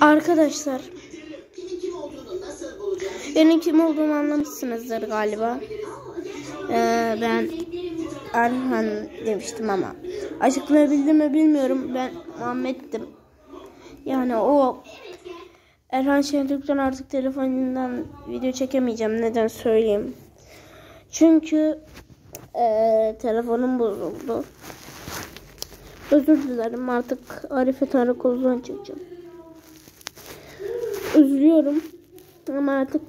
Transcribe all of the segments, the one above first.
Arkadaşlar benim kim olduğumu anlamışsınızdır galiba. Ee, ben Erhan demiştim ama açıklayabildim mi bilmiyorum. Ben Muhammed'dim. Yani o Erhan Şentürk'ten artık telefonundan video çekemeyeceğim. Neden söyleyeyim. Çünkü ee, telefonum bozuldu. Özür dilerim artık Arife Tarakoz'dan çekeceğim. Üzülüyorum ama artık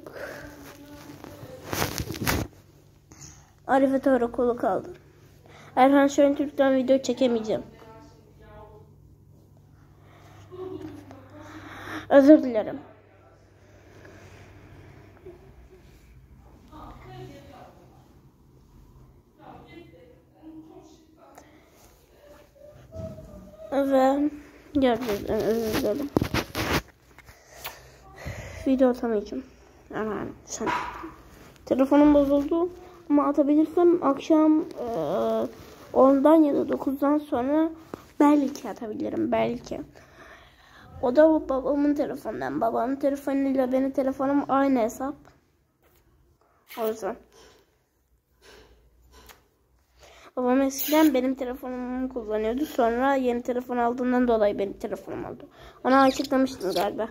Arife Tarakoz'u kaldı. Erhan Şentürk'ten video çekemeyeceğim. Özür dilerim. Ve gerçekten özür dilerim. Video atamayacağım. Yani sen. Telefonum bozuldu ama atabilirsem akşam e, 10'dan ya da 9'dan sonra belki atabilirim belki. O da babamın telefonundan. Babamın telefonuyla benim telefonum aynı hesap. O yüzden. Babam eskiden benim telefonumu kullanıyordu. Sonra yeni telefon aldığından dolayı benim telefonum oldu. Ona açıklamıştım galiba.